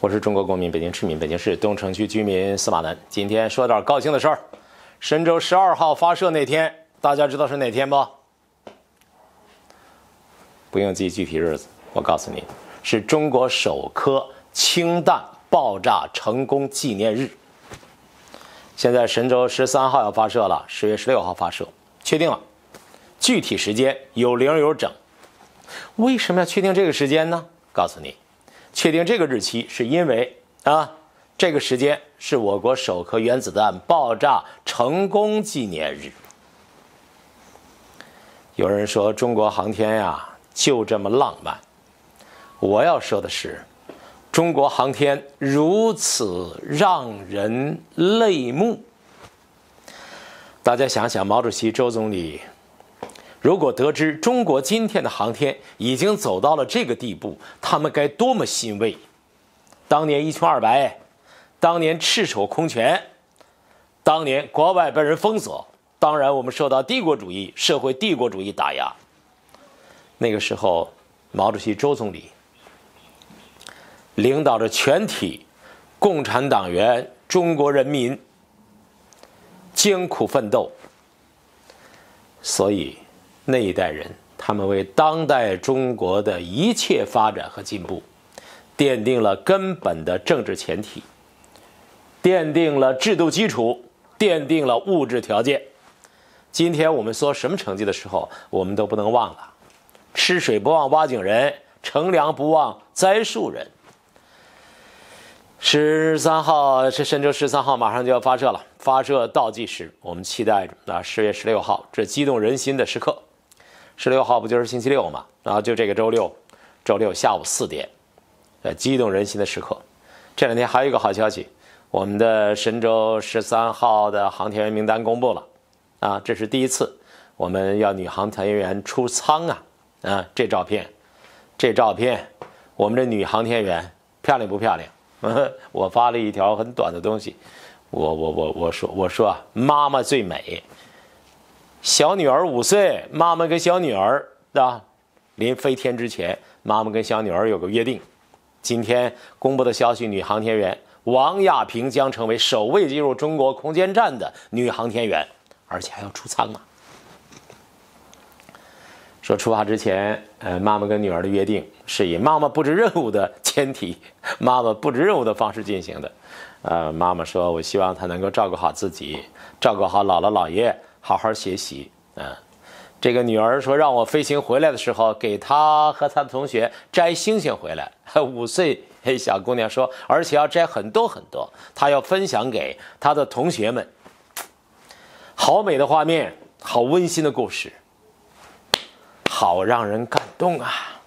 我是中国公民，北京市民，北京市东城区居民司马南。今天说点高兴的事儿。神舟十二号发射那天，大家知道是哪天不？不用记具体日子，我告诉你，是中国首颗氢弹爆炸成功纪念日。现在神舟十三号要发射了，十月十六号发射，确定了，具体时间有零有整。为什么要确定这个时间呢？告诉你。确定这个日期是因为啊，这个时间是我国首颗原子弹爆炸成功纪念日。有人说中国航天呀就这么浪漫，我要说的是，中国航天如此让人泪目。大家想想，毛主席、周总理。如果得知中国今天的航天已经走到了这个地步，他们该多么欣慰！当年一穷二白，当年赤手空拳，当年国外被人封锁，当然我们受到帝国主义、社会帝国主义打压。那个时候，毛主席、周总理领导着全体共产党员、中国人民艰苦奋斗，所以。那一代人，他们为当代中国的一切发展和进步，奠定了根本的政治前提，奠定了制度基础，奠定了物质条件。今天我们说什么成绩的时候，我们都不能忘了：吃水不忘挖井人，乘凉不忘栽树人。十三号是神舟十三号，马上就要发射了。发射倒计时，我们期待着啊，十月十六号这激动人心的时刻。十六号不就是星期六嘛？然后就这个周六，周六下午四点，呃，激动人心的时刻。这两天还有一个好消息，我们的神舟十三号的航天员名单公布了，啊，这是第一次，我们要女航天员出舱啊，啊，这照片，这照片，我们这女航天员漂亮不漂亮？我发了一条很短的东西，我我我我说我说啊，妈妈最美。小女儿五岁，妈妈跟小女儿啊临飞天之前，妈妈跟小女儿有个约定。今天公布的消息，女航天员王亚平将成为首位进入中国空间站的女航天员，而且还要出舱啊！说出发之前，呃，妈妈跟女儿的约定是以妈妈布置任务的前提，妈妈布置任务的方式进行的。呃，妈妈说，我希望她能够照顾好自己，照顾好姥姥姥爷。好好学习，嗯，这个女儿说让我飞行回来的时候，给她和她的同学摘星星回来。五岁小姑娘说，而且要摘很多很多，她要分享给她的同学们。好美的画面，好温馨的故事，好让人感动啊！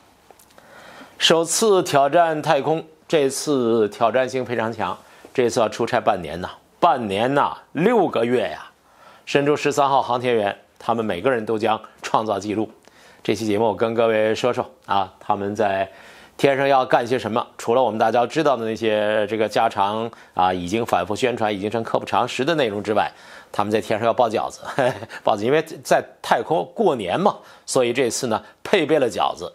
首次挑战太空，这次挑战性非常强，这次要出差半年呐，半年呐，六个月呀。神舟十三号航天员，他们每个人都将创造记录。这期节目我跟各位说说啊，他们在天上要干些什么？除了我们大家知道的那些这个家常啊，已经反复宣传、已经成刻不常识的内容之外，他们在天上要包饺子，包子，因为在太空过年嘛，所以这次呢配备了饺子。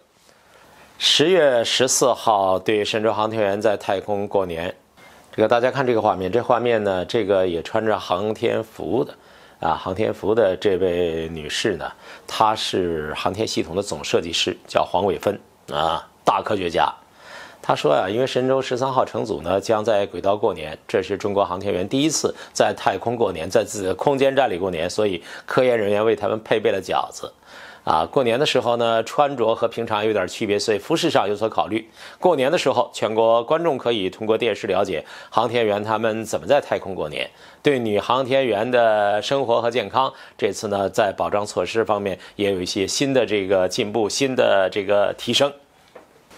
十月十四号，对神舟航天员在太空过年，这个大家看这个画面，这画面呢，这个也穿着航天服的。啊，航天服的这位女士呢，她是航天系统的总设计师，叫黄伟芬啊，大科学家。她说呀，因为神舟十三号乘组呢将在轨道过年，这是中国航天员第一次在太空过年，在自己的空间站里过年，所以科研人员为他们配备了饺子。啊，过年的时候呢，穿着和平常有点区别，所以服饰上有所考虑。过年的时候，全国观众可以通过电视了解航天员他们怎么在太空过年。对女航天员的生活和健康，这次呢，在保障措施方面也有一些新的这个进步，新的这个提升。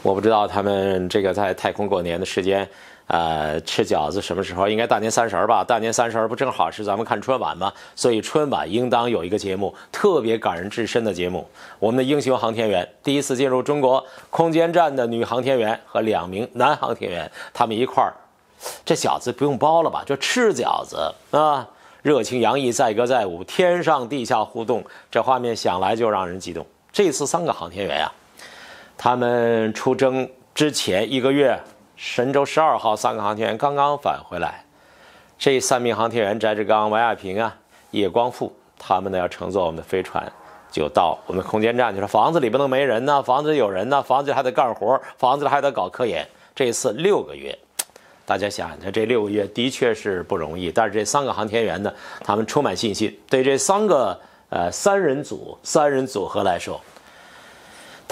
我不知道他们这个在太空过年的时间。呃，吃饺子什么时候？应该大年三十儿吧？大年三十儿不正好是咱们看春晚吗？所以春晚应当有一个节目，特别感人至深的节目。我们的英雄航天员第一次进入中国空间站的女航天员和两名男航天员，他们一块儿，这饺子不用包了吧？就吃饺子啊！热情洋溢，载歌载舞，天上地下互动，这画面想来就让人激动。这次三个航天员呀，他们出征之前一个月。神舟十二号三个航天员刚刚返回来，这三名航天员翟志刚、王亚平啊、叶光富，他们呢要乘坐我们的飞船，就到我们空间站去了。房子里不能没人呢，房子里有人呢，房子里还得干活，房子里还得搞科研。这一次六个月，大家想想，这六个月的确是不容易。但是这三个航天员呢，他们充满信心。对这三个呃三人组、三人组合来说。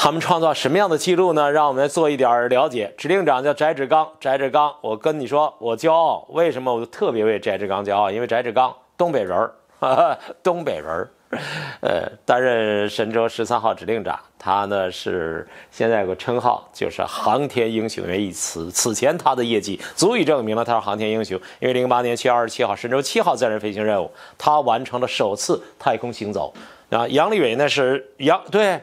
他们创造什么样的记录呢？让我们做一点了解。指令长叫翟志刚，翟志刚，我跟你说，我骄傲。为什么我特别为翟志刚骄傲？因为翟志刚东北人儿，东北人儿，呃，担任神舟十三号指令长。他呢是现在有个称号，就是航天英雄一词。此前他的业绩足以证明了他是航天英雄。因为零八年七月二十七号神舟七号载人飞行任务，他完成了首次太空行走。啊，杨利伟呢是杨对。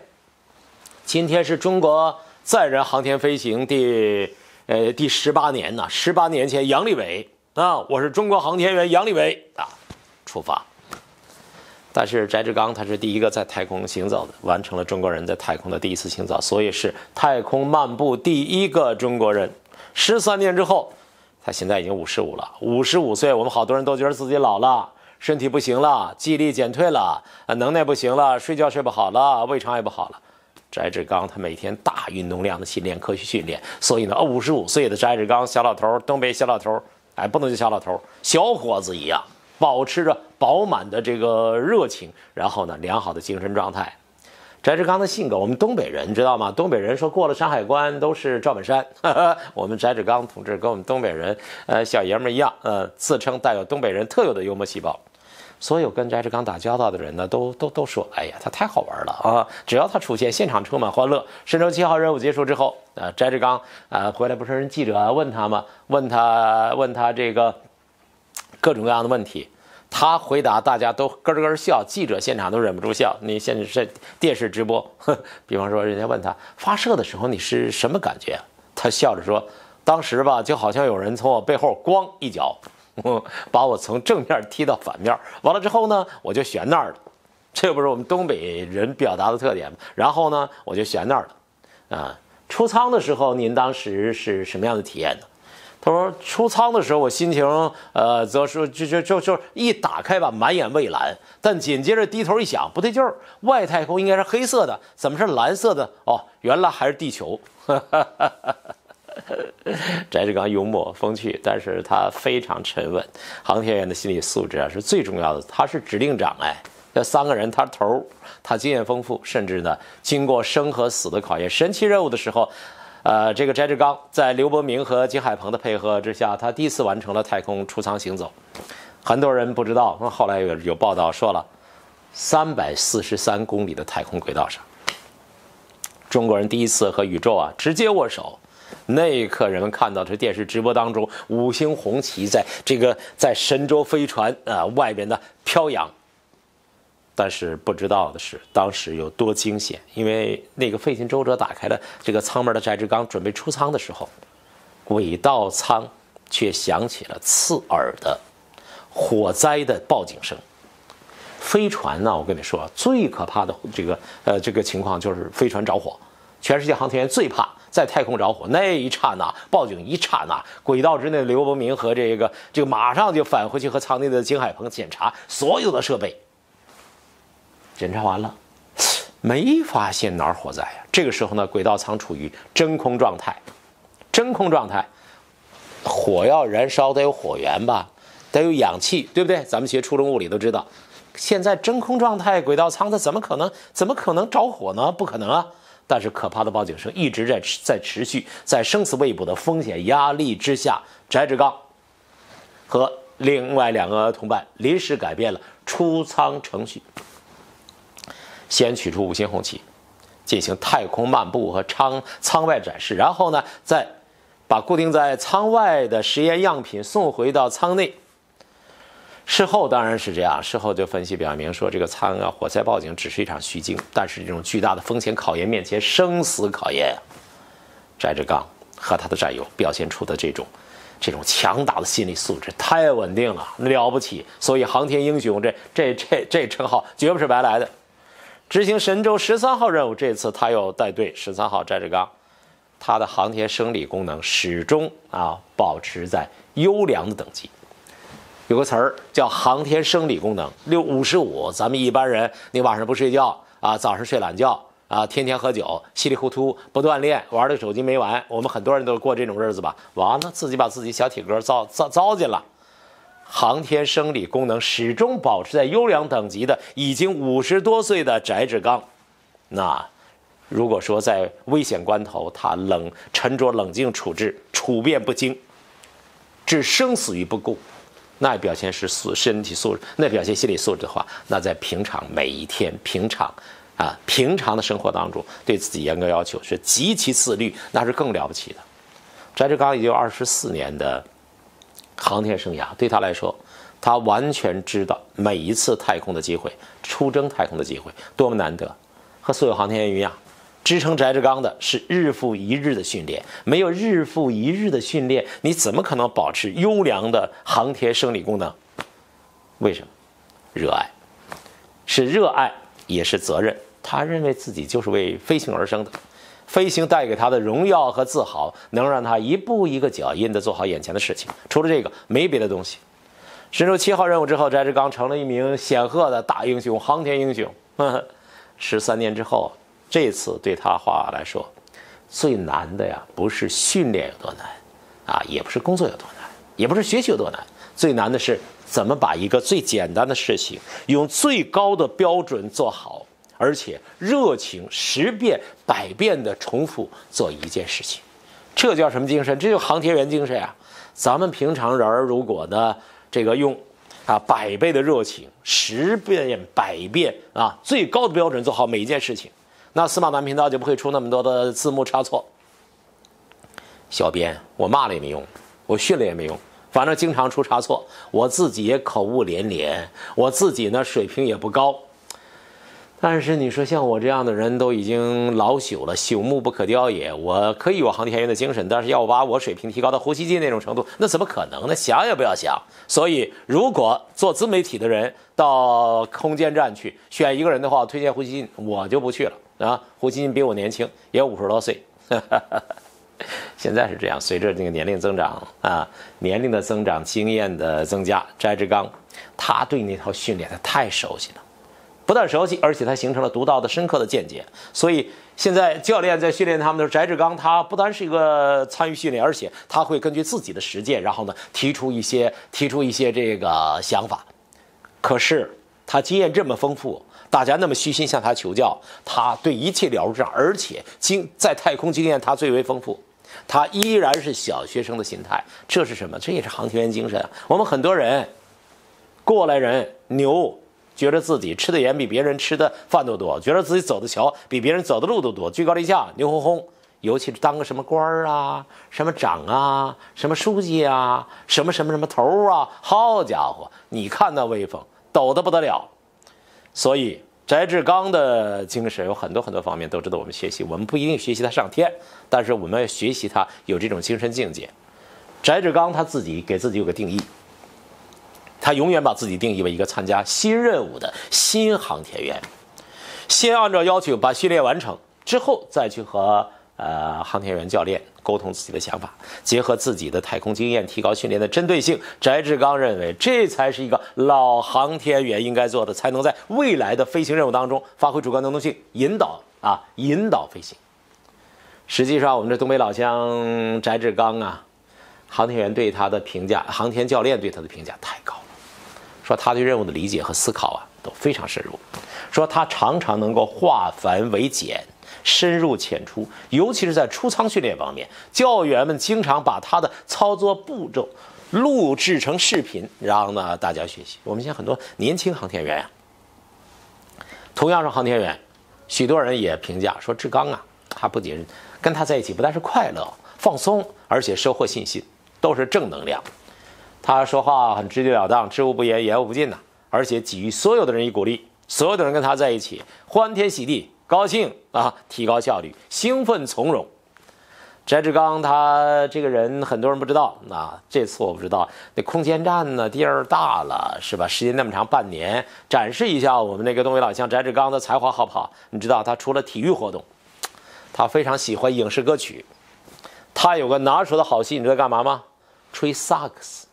今天是中国载人航天飞行第呃第十八年呢，十八年前杨利伟啊，我是中国航天员杨利伟啊，出发。但是翟志刚他是第一个在太空行走的，完成了中国人在太空的第一次行走，所以是太空漫步第一个中国人。十三年之后，他现在已经五十五了，五十五岁，我们好多人都觉得自己老了，身体不行了，记忆力减退了，能耐不行了，睡觉睡不好了，胃肠也不好了。翟志刚他每天大运动量的训练，科学训练，所以呢，五十五岁的翟志刚小老头，东北小老头，哎，不能叫小老头，小伙子一样，保持着饱满的这个热情，然后呢，良好的精神状态。翟志刚的性格，我们东北人知道吗？东北人说过了山海关都是赵本山，我们翟志刚同志跟我们东北人，呃，小爷们一样，呃，自称带有东北人特有的幽默细胞。所有跟翟志刚打交道的人呢，都都都说：“哎呀，他太好玩了啊！只要他出现，现场充满欢乐。”神舟七号任务结束之后，呃，翟志刚啊回来，不是人记者问他吗？问他问他这个各种各样的问题，他回答，大家都咯咯笑，记者现场都忍不住笑。你现在是电视直播，比方说人家问他发射的时候你是什么感觉？他笑着说：“当时吧，就好像有人从我背后咣一脚。” 我把我从正面踢到反面，完了之后呢，我就悬那儿了，这不是我们东北人表达的特点吗？然后呢，我就悬那儿了，啊，出舱的时候您当时是什么样的体验呢？他说出舱的时候我心情，呃，则是就就就就一打开吧，满眼蔚蓝，但紧接着低头一想，不对劲儿，外太空应该是黑色的，怎么是蓝色的？哦，原来还是地球。翟志刚幽默风趣，但是他非常沉稳。航天员的心理素质啊是最重要的。他是指令长哎，这三个人他头他经验丰富，甚至呢经过生和死的考验。神奇任务的时候，呃，这个翟志刚在刘伯明和金海鹏的配合之下，他第一次完成了太空出舱行走。很多人不知道，后来有有报道说了，三百四十三公里的太空轨道上，中国人第一次和宇宙啊直接握手。那一刻，人们看到是电视直播当中五星红旗在这个在神舟飞船啊外边的飘扬。但是不知道的是，当时有多惊险，因为那个费尽周折打开了这个舱门的翟志刚准备出舱的时候，轨道舱却响起了刺耳的火灾的报警声。飞船呢，我跟你说，最可怕的这个呃这个情况就是飞船着火，全世界航天员最怕。在太空着火那一刹那，报警一刹那，轨道之内刘伯明和这个这个马上就返回去和舱内的金海鹏检查所有的设备。检查完了，没发现哪儿火灾啊。这个时候呢，轨道舱处于真空状态，真空状态，火要燃烧得有火源吧，得有氧气，对不对？咱们学初中物理都知道，现在真空状态轨道舱它怎么可能怎么可能着火呢？不可能啊！但是可怕的报警声一直在在持续，在生死未卜的风险压力之下，翟志刚和另外两个同伴临时改变了出舱程序，先取出五星红旗，进行太空漫步和舱舱外展示，然后呢，再把固定在舱外的实验样品送回到舱内。事后当然是这样，事后就分析表明说，这个舱啊火灾报警只是一场虚惊，但是这种巨大的风险考验面前，生死考验，翟志刚和他的战友表现出的这种，这种强大的心理素质太稳定了，了不起。所以航天英雄这这这这称号绝不是白来的。执行神舟十三号任务，这次他又带队，十三号翟志刚。他的航天生理功能始终啊保持在优良的等级。有个词儿叫航天生理功能六五十五，咱们一般人你晚上不睡觉啊，早上睡懒觉啊，天天喝酒，稀里糊涂不锻炼，玩的手机没完。我们很多人都过这种日子吧，完了自己把自己小体格糟糟糟践了。航天生理功能始终保持在优良等级的，已经五十多岁的翟志刚，那如果说在危险关头他冷沉着冷静处置，处变不惊，置生死于不顾。那表现是素身体素质，那表现心理素质的话，那在平常每一天平常，啊平常的生活当中，对自己严格要求是极其自律，那是更了不起的。翟志刚已经二十四年的航天生涯，对他来说，他完全知道每一次太空的机会，出征太空的机会多么难得，和所有航天员一样。支撑翟志刚的是日复一日的训练，没有日复一日的训练，你怎么可能保持优良的航天生理功能？为什么？热爱，是热爱，也是责任。他认为自己就是为飞行而生的，飞行带给他的荣耀和自豪，能让他一步一个脚印地做好眼前的事情。除了这个，没别的东西。神舟七号任务之后，翟志刚成了一名显赫的大英雄，航天英雄。十三年之后。这次对他话来说，最难的呀，不是训练有多难，啊，也不是工作有多难，也不是学习有多难，最难的是怎么把一个最简单的事情用最高的标准做好，而且热情十遍百遍的重复做一件事情，这叫什么精神？这就航天员精神啊！咱们平常人如果呢，这个用啊百倍的热情，十遍百遍啊，最高的标准做好每一件事情。那司马南频道就不会出那么多的字幕差错。小编，我骂了也没用，我训了也没用，反正经常出差错，我自己也口误连连，我自己呢水平也不高。但是你说像我这样的人都已经老朽了，朽木不可雕也。我可以有航天员的精神，但是要把我水平提高到呼吸机那种程度，那怎么可能呢？想也不要想。所以，如果做自媒体的人到空间站去选一个人的话，推荐呼吸机，我就不去了。啊，胡锡进比我年轻，也五十多岁。现在是这样，随着这个年龄增长啊，年龄的增长，经验的增加，翟志刚他对那套训练他太熟悉了，不但熟悉，而且他形成了独到的、深刻的见解。所以现在教练在训练他们的时候，翟志刚他不单是一个参与训练，而且他会根据自己的实践，然后呢提出一些提出一些这个想法。可是他经验这么丰富。大家那么虚心向他求教，他对一切了如指掌，而且经在太空经验他最为丰富，他依然是小学生的心态，这是什么？这也是航天员精神！我们很多人，过来人牛，觉得自己吃的盐比别人吃的饭都多，觉得自己走的桥比别人走的路都多，居高临下，牛哄哄。尤其是当个什么官儿啊，什么长啊，什么书记啊，什么什么什么头啊，好家伙，你看那威风，抖得不得了。所以，翟志刚的精神有很多很多方面都值得我们学习。我们不一定学习他上天，但是我们要学习他有这种精神境界。翟志刚他自己给自己有个定义，他永远把自己定义为一个参加新任务的新航天员，先按照要求把训练完成之后，再去和呃航天员教练。沟通自己的想法，结合自己的太空经验，提高训练的针对性。翟志刚认为，这才是一个老航天员应该做的，才能在未来的飞行任务当中发挥主观能动性，引导啊，引导飞行。实际上，我们这东北老乡翟志刚啊，航天员对他的评价，航天教练对他的评价太高了，说他对任务的理解和思考啊都非常深入，说他常常能够化繁为简。深入浅出，尤其是在出舱训练方面，教员们经常把他的操作步骤录制成视频，让呢大家学习。我们现在很多年轻航天员呀，同样是航天员，许多人也评价说志刚啊，他不仅跟他在一起不但是快乐、放松，而且收获信心，都是正能量。他说话很直截了当，知无不言，言无不尽呐，而且给予所有的人以鼓励，所有的人跟他在一起欢天喜地。高兴啊，提高效率，兴奋从容。翟志刚他这个人很多人不知道，那这次我不知道。那空间站呢，地儿大了是吧？时间那么长，半年，展示一下我们那个东北老乡翟志刚的才华好不好？你知道他除了体育活动，他非常喜欢影视歌曲，他有个拿手的好戏，你知道干嘛吗？吹萨克斯，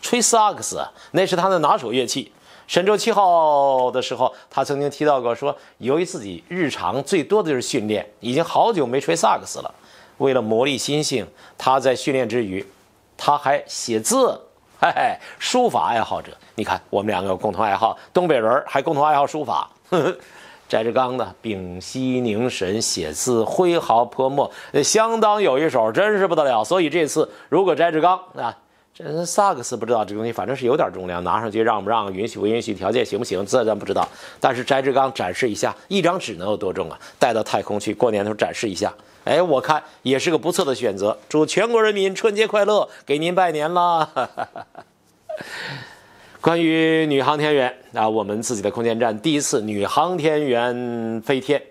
吹萨克斯，那是他的拿手乐器。神舟七号的时候，他曾经提到过，说由于自己日常最多的就是训练，已经好久没吹萨克斯了。为了磨砺心性，他在训练之余，他还写字，嘿嘿，书法爱好者。你看，我们两个有共同爱好，东北人还共同爱好书法。翟志刚的屏息凝神写字，挥毫泼墨，相当有一手，真是不得了。所以这次如果翟志刚啊，萨克斯不知道这东西，反正是有点重量，拿上去让不让，允许不允许，条件行不行，这咱不知道。但是翟志刚展示一下，一张纸能有多重啊？带到太空去，过年的时候展示一下。哎，我看也是个不错的选择。祝全国人民春节快乐，给您拜年啦！关于女航天员啊，我们自己的空间站第一次女航天员飞天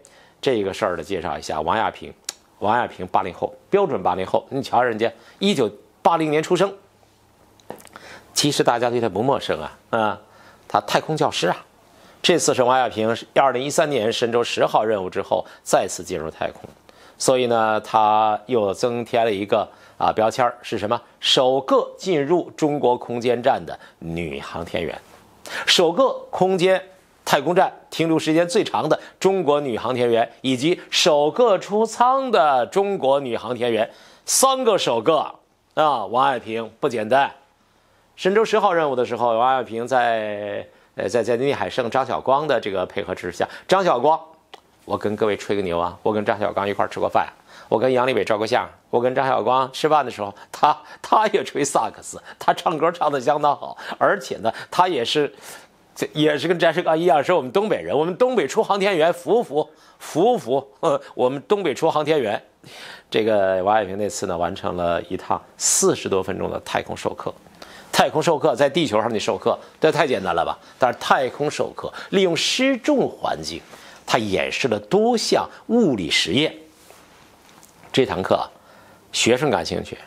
这个事儿的介绍一下。王亚平，王亚平八零后，标准八零后。你瞧人家一九八零年出生，其实大家对他不陌生啊啊，他太空教师啊。这次是王亚平二零一三年神舟十号任务之后再次进入太空，所以呢，他又增添了一个。啊，标签是什么？首个进入中国空间站的女航天员，首个空间太空站停留时间最长的中国女航天员，以及首个出舱的中国女航天员，三个首个啊！王爱萍不简单。神舟十号任务的时候，王亚平在呃在在聂海胜、张晓光的这个配合之下，张晓光，我跟各位吹个牛啊，我跟张晓光一块吃过饭。我跟杨利伟照过相，我跟张晓光吃饭的时候，他他也吹萨克斯，他唱歌唱的相当好，而且呢，他也是，这也是跟翟世刚一样，是我们东北人，我们东北出航天员，服不服服不服，我们东北出航天员，这个王亚平那次呢，完成了一趟四十多分钟的太空授课，太空授课在地球上的授课，这太简单了吧？但是太空授课利用失重环境，他演示了多项物理实验。这堂课，学生感兴趣，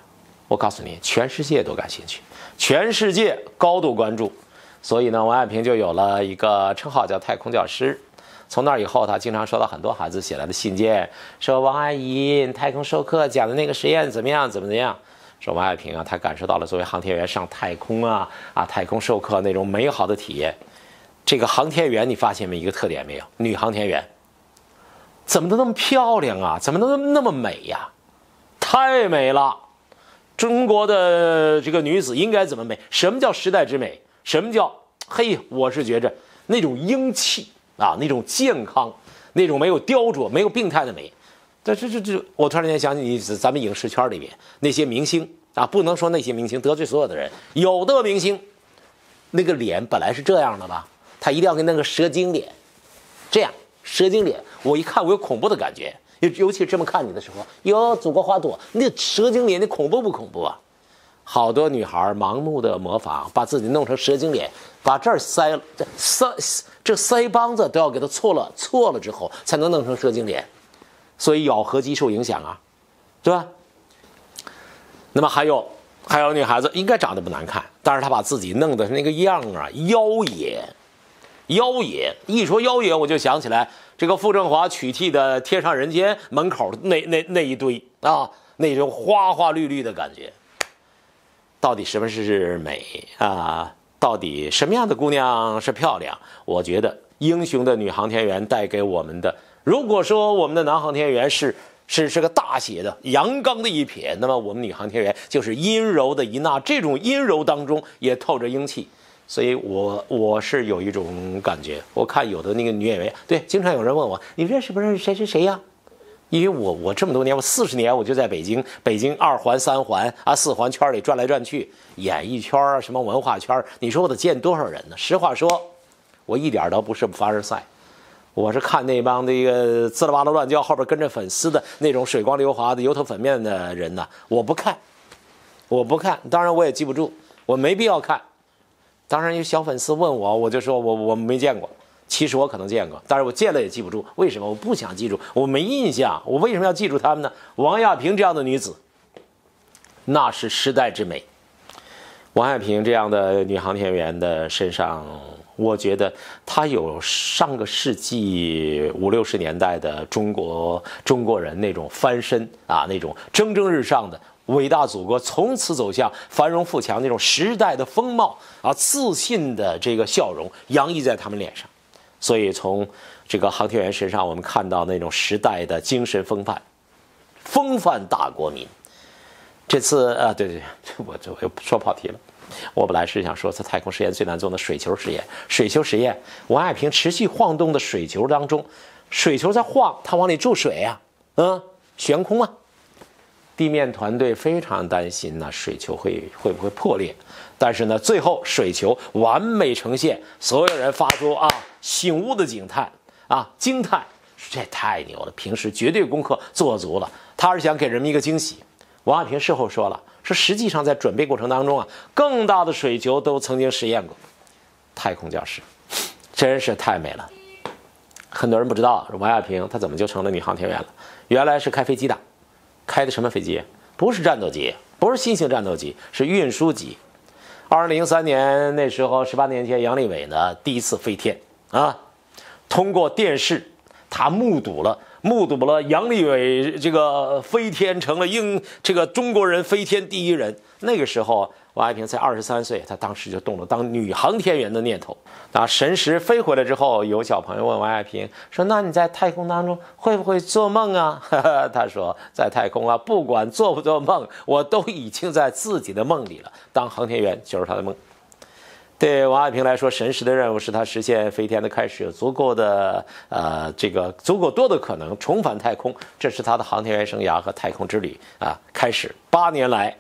我告诉你，全世界都感兴趣，全世界高度关注，所以呢，王亚平就有了一个称号叫太空教师。从那以后，他经常收到很多孩子写来的信件，说王阿姨太空授课讲的那个实验怎么样，怎么怎么样？说王爱平啊，他感受到了作为航天员上太空啊啊太空授课那种美好的体验。这个航天员，你发现没一个特点没有？女航天员。怎么都那么漂亮啊？怎么都那么美呀？太美了！中国的这个女子应该怎么美？什么叫时代之美？什么叫嘿？我是觉着那种英气啊，那种健康，那种没有雕琢、没有病态的美。这这这这，我突然间想起你，咱们影视圈里面那些明星啊，不能说那些明星得罪所有的人，有的明星那个脸本来是这样的吧，他一定要给那个蛇精脸这样。蛇精脸，我一看我有恐怖的感觉，尤尤其这么看你的时候，哟，祖国花朵，那蛇精脸，那恐怖不恐怖啊？好多女孩盲目的模仿，把自己弄成蛇精脸，把这儿塞这腮这腮帮子都要给它错了，错了之后才能弄成蛇精脸，所以咬合肌受影响啊，对吧？那么还有还有女孩子应该长得不难看，但是她把自己弄的那个样啊，妖冶。妖冶，一说妖冶，我就想起来这个傅政华取缔的《天上人间》门口那那那一堆啊，那种花花绿绿的感觉。到底什么是美啊？到底什么样的姑娘是漂亮？我觉得英雄的女航天员带给我们的，如果说我们的男航天员是是是个大写的阳刚的一撇，那么我们女航天员就是阴柔的一捺，这种阴柔当中也透着英气。所以，我我是有一种感觉，我看有的那个女演员，对，经常有人问我，你认识不认识谁谁谁呀？因为我我这么多年，我四十年我就在北京，北京二环、三环啊、四环圈里转来转去，演艺圈啊，什么文化圈，你说我得见多少人呢？实话说，我一点都不是凡尔赛，我是看那帮那个滋啦吧啦乱叫，后边跟着粉丝的那种水光流滑的油头粉面的人呢，我不看，我不看，当然我也记不住，我没必要看。当然有小粉丝问我，我就说我我没见过。其实我可能见过，但是我见了也记不住。为什么？我不想记住，我没印象。我为什么要记住他们呢？王亚平这样的女子，那是时代之美。王亚平这样的女航天员的身上，我觉得他有上个世纪五六十年代的中国中国人那种翻身啊，那种蒸蒸日上的伟大祖国从此走向繁荣富强那种时代的风貌啊，自信的这个笑容洋溢在他们脸上。所以从这个航天员身上，我们看到那种时代的精神风范，风范大国民。这次啊，对对对，我就又说跑题了。我本来是想说，在太空实验最难做的水球实验。水球实验，王亚平持续晃动的水球当中，水球在晃，它往里注水呀，嗯，悬空啊。地面团队非常担心呢，水球会会不会破裂？但是呢，最后水球完美呈现，所有人发出啊醒悟的惊叹啊惊叹，这太牛了！平时绝对功课做足了，他是想给人们一个惊喜。王亚平事后说了，说实际上在准备过程当中啊，更大的水球都曾经实验过。太空教室真是太美了。很多人不知道王亚平她怎么就成了女航天员了，原来是开飞机的，开的什么飞机？不是战斗机，不是新型战斗机，是运输机。二零零三年那时候，十八年前，杨利伟呢第一次飞天啊，通过电视，他目睹了。目睹了杨利伟这个飞天，成了英这个中国人飞天第一人。那个时候，王爱萍才二十三岁，她当时就动了当女航天员的念头。那神石飞回来之后，有小朋友问王爱萍说：“那你在太空当中会不会做梦啊？” 他说：“在太空啊，不管做不做梦，我都已经在自己的梦里了。当航天员就是他的梦。”对王亚平来说，神识的任务是他实现飞天的开始，有足够的呃这个足够多的可能重返太空，这是他的航天员生涯和太空之旅啊开始。八年来，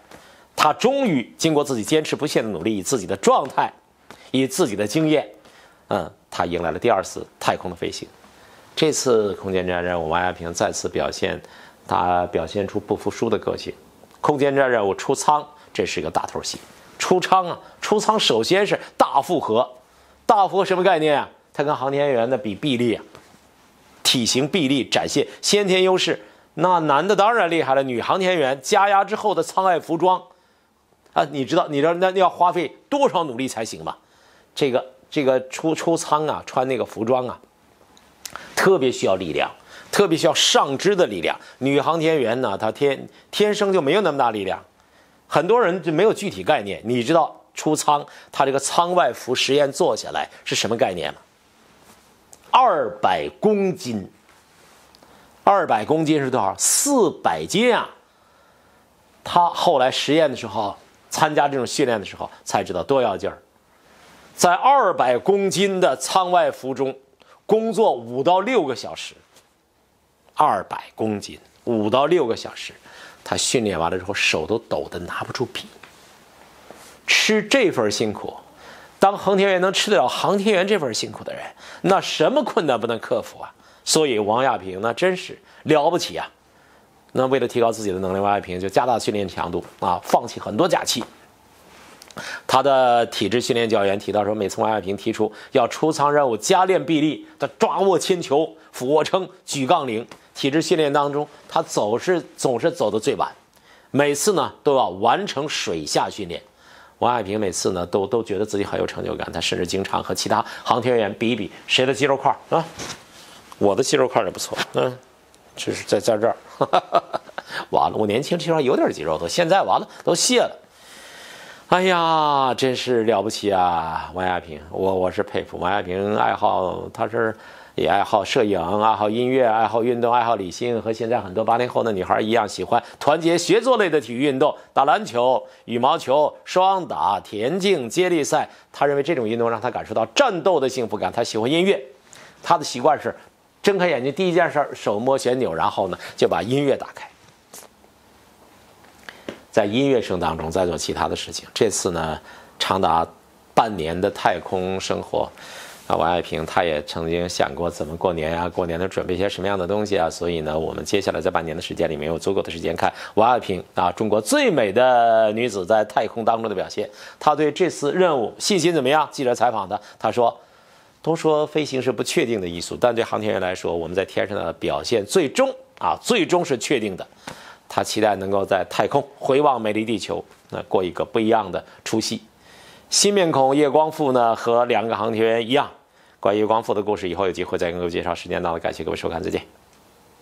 他终于经过自己坚持不懈的努力，以自己的状态，以自己的经验，嗯，他迎来了第二次太空的飞行。这次空间站任务，王亚平再次表现，他表现出不服输的个性。空间站任务出舱，这是一个大头戏。出舱啊！出舱首先是大负荷，大负荷什么概念啊？它跟航天员的比臂力啊，体型臂力展现先天优势。那男的当然厉害了，女航天员加压之后的舱外服装啊，你知道，你知道那要花费多少努力才行吧？这个这个出出舱啊，穿那个服装啊，特别需要力量，特别需要上肢的力量。女航天员呢，她天天生就没有那么大力量。很多人就没有具体概念。你知道出舱，它这个舱外服实验做下来是什么概念吗？二百公斤，二百公斤是多少？四百斤啊！他后来实验的时候，参加这种训练的时候，才知道多要劲儿。在二百公斤的舱外服中工作五到六个小时，二百公斤，五到六个小时。他训练完了之后，手都抖得拿不住笔。吃这份辛苦，当航天员能吃得了航天员这份辛苦的人，那什么困难不能克服啊？所以王亚平那真是了不起啊！那为了提高自己的能力，王亚平就加大训练强度啊，放弃很多假期。他的体质训练教员提到说，每次王亚平提出要出舱任务，加练臂力，他抓握铅球、俯卧撑、举杠铃。体质训练当中，他总是总是走的最晚，每次呢都要完成水下训练。王亚平每次呢都都觉得自己很有成就感，他甚至经常和其他航天员比一比谁的肌肉块啊，我的肌肉块也不错，嗯，就是在在这儿，完了，我年轻的时候有点肌肉，都现在完了都卸了。哎呀，真是了不起啊，王亚平，我我是佩服王亚平，爱好他是。也爱好摄影，爱好音乐，爱好运动，爱好理性，和现在很多八零后的女孩一样，喜欢团结协作类的体育运动，打篮球、羽毛球、双打、田径、接力赛。他认为这种运动让他感受到战斗的幸福感。他喜欢音乐，他的习惯是睁开眼睛第一件事手摸旋钮，然后呢就把音乐打开，在音乐声当中再做其他的事情。这次呢，长达半年的太空生活。啊，王爱萍，她也曾经想过怎么过年呀？过年的准备些什么样的东西啊？所以呢，我们接下来在半年的时间里面有足够的时间看王爱萍啊，中国最美的女子在太空当中的表现。她对这次任务信心怎么样？记者采访的，她说：“都说飞行是不确定的艺术，但对航天员来说，我们在天上的表现最终啊，最终是确定的。他期待能够在太空回望美丽地球，那过一个不一样的除夕。”新面孔叶光富呢和两个航天员一样。关于叶光富的故事，以后有机会再跟各位介绍。时间到了，感谢各位收看，再见。